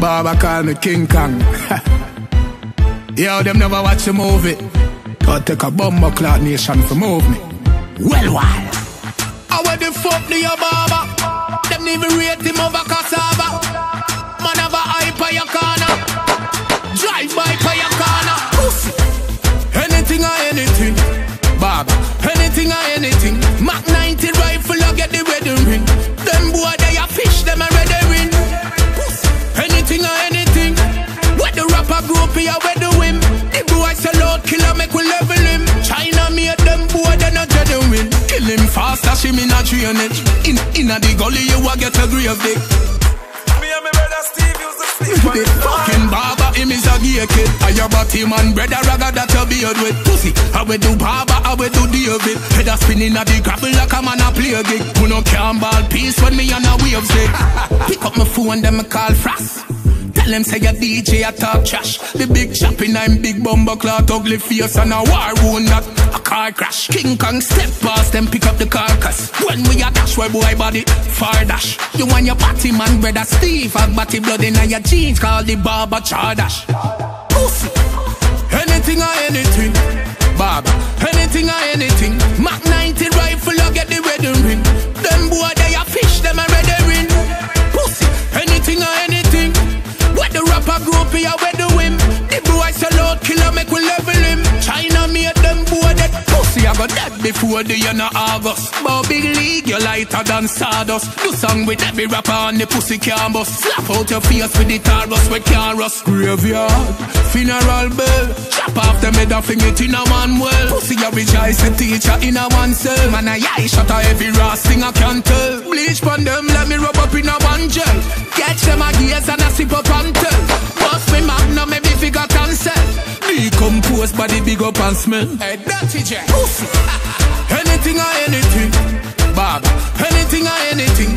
Baba call me King Kong. Yo, them never watch a movie. Gotta take a bomber clock nation for move me. Well, why? I where the fuck do your barber? Them even rate him over cassava. Fast, him in a drainage. In, in a the gully, you a get a grave dick. Me and my brother Steve used to sleep The fucking barber, him is a gay kid. I your body man, brother ragga that you beard with pussy. I will do barber, I will do David. Head a spinning at the gravel like a man a play a gig. Who no can ball peace when me on a wave stick. Pick up my phone, them me call frost. Tell them say your DJ a talk trash. The big chopping I'm big bumper cloth, ugly face and a war wound that a car crash. King Kong step past them, pick up the carcass. When we a dash, where boy body far dash. You want your party man, brother Steve, have body blood in your jeans, call the barber chardash. I dead before the end of August. But big league, you lighter than sawdust. Do song with every rapper on the pussy can bust. Slap out your face with the taros we can rust. Graveyard, funeral bell. Chop off the head and fling it in a man well. Pussy a rejoice the teacher in a one cell. Man a eye shot a every raw thing I can tell. Bleach pon them, let me rub up in a one gel. Catch them a gaze and a sip up and tell. Bust me magnum, body big up and smell. Hey, dirty J. Anything or anything. Baba. Anything or anything.